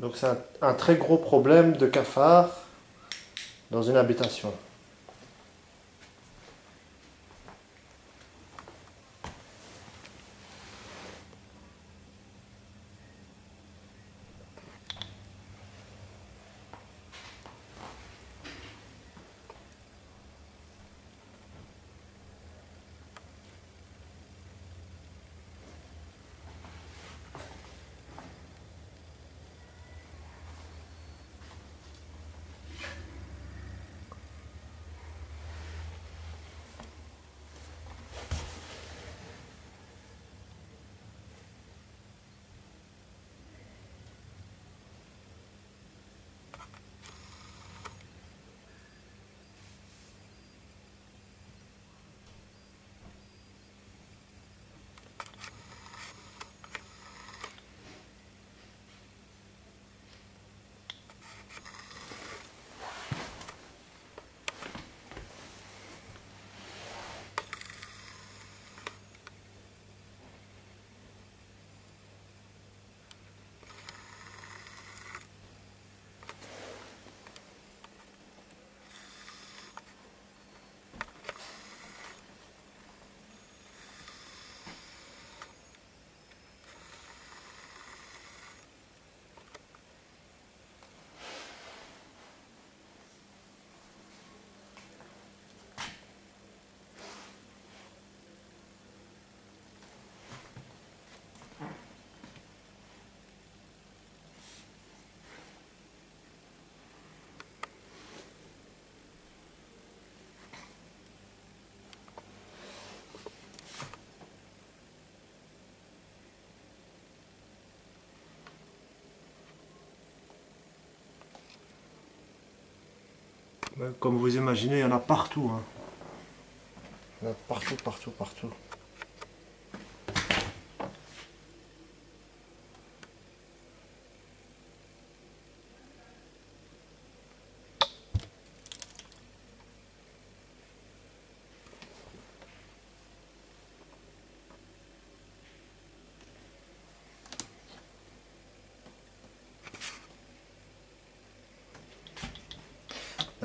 Donc c'est un, très gros problème de cafard dans une habitation. Comme vous imaginez, il y en a partout. Hein. Il y en a partout, partout, partout.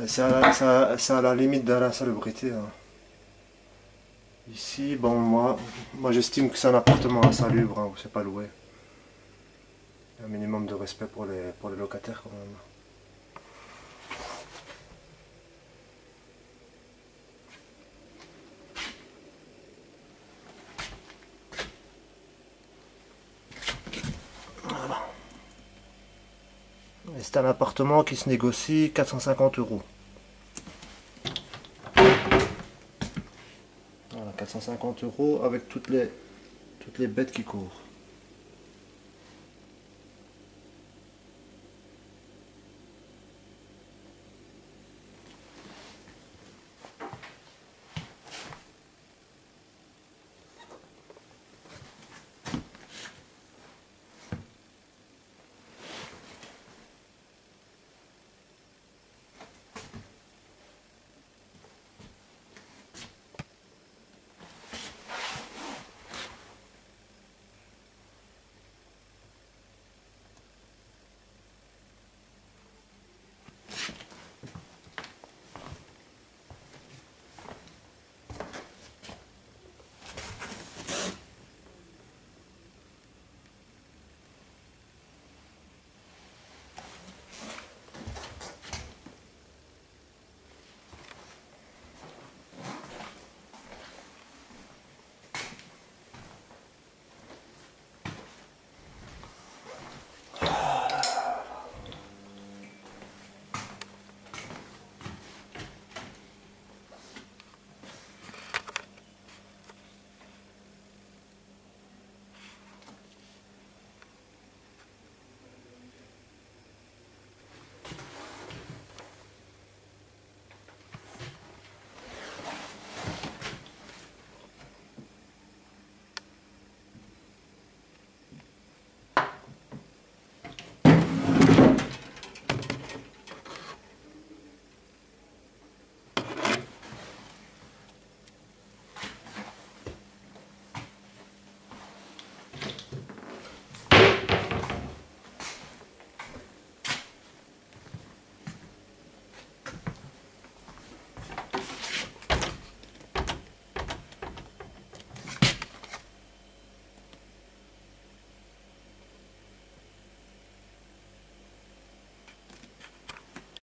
C'est à, la limite de la salubrité. Hein. Ici, bon, moi, moi j'estime que c'est un appartement insalubre, hein, où c'est pas loué. Un minimum de respect pour les, pour les locataires quand même. C'est un appartement qui se négocie 450 euros. Voilà, 450 euros avec toutes les, toutes les bêtes qui courent.